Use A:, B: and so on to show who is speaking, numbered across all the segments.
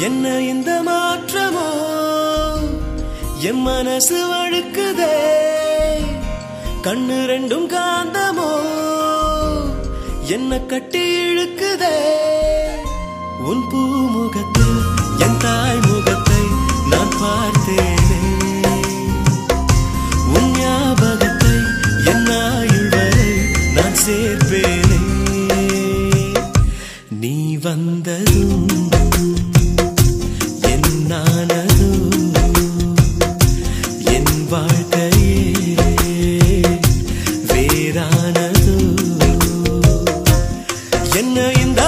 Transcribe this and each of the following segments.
A: என்ன இந்த மாற்றமோ? என் மனசு வழுக்குதே. கண்ணு ரெண்டும் காந்தமோ? என்ன கட்டி இழுக்குதே.
B: உன் பூமுகத்தில் என் தாய் முகத்தை நான்
A: பார்த்தேன். என்ன இந்த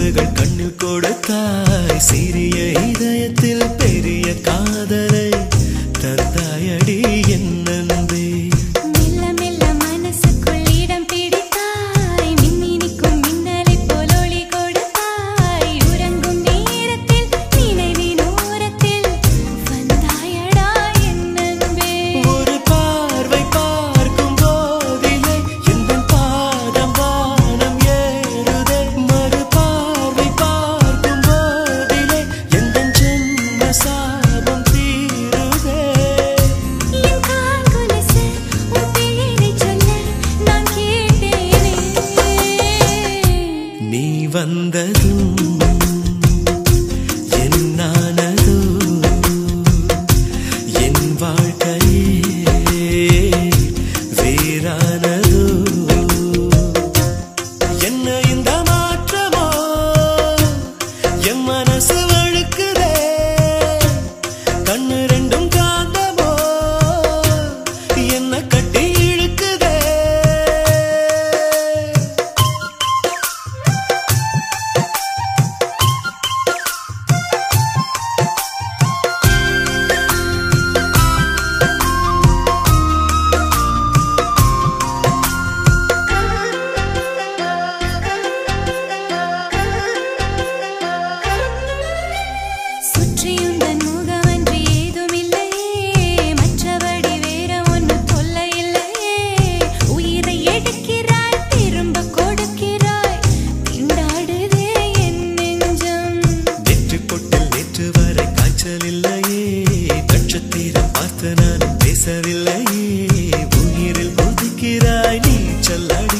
A: நினைவுகள் கண்ணில் கொடுத்தாய். சிறிய இதயத்தில் பெரிய காதலை தந்தாயடி.
B: வந்ததும் சொல்கிறாய்
A: நீ சொல்லடி